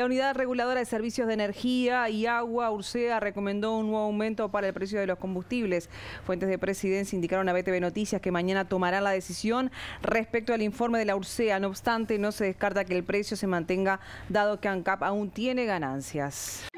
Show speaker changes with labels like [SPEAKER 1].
[SPEAKER 1] La Unidad Reguladora de Servicios de Energía y Agua, URSEA, recomendó un nuevo aumento para el precio de los combustibles. Fuentes de presidencia indicaron a BTV Noticias que mañana tomarán la decisión respecto al informe de la URSEA. No obstante, no se descarta que el precio se mantenga dado que ANCAP aún tiene ganancias.